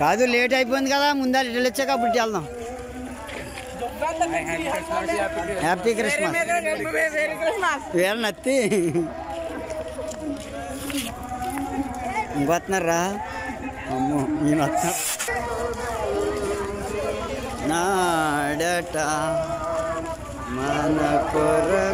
కాదు లేట్ అయిపోయింది కదా ముందర రిటర్న్ వచ్చాక అప్పుడు వెళ్దాం. Happy Christmas. వేళ నత్తి. ఇంకొస్తున్నారా అమ్మో నేను వస్తా నాడట మన కొరకు